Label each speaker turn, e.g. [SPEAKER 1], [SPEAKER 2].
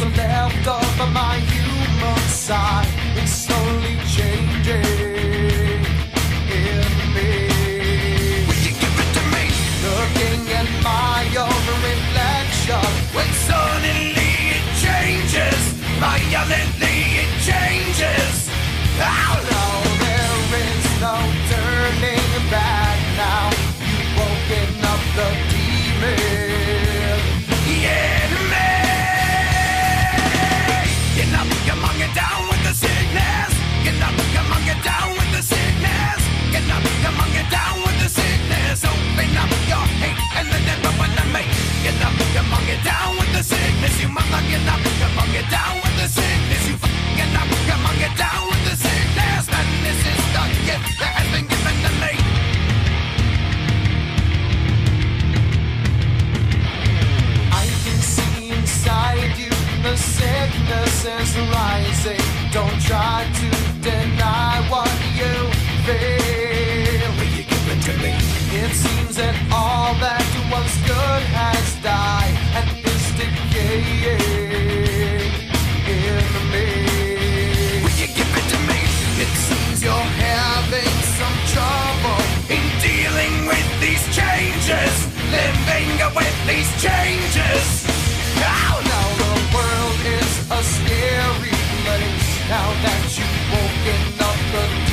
[SPEAKER 1] what's left of my human side is slowly changing in me. Will you
[SPEAKER 2] give it to me?
[SPEAKER 1] Looking at my own reflection. When suddenly
[SPEAKER 2] it
[SPEAKER 1] changes, violently it changes. Oh no, there is no turning. Voices rising. Don't try to deny what now that you've woken up.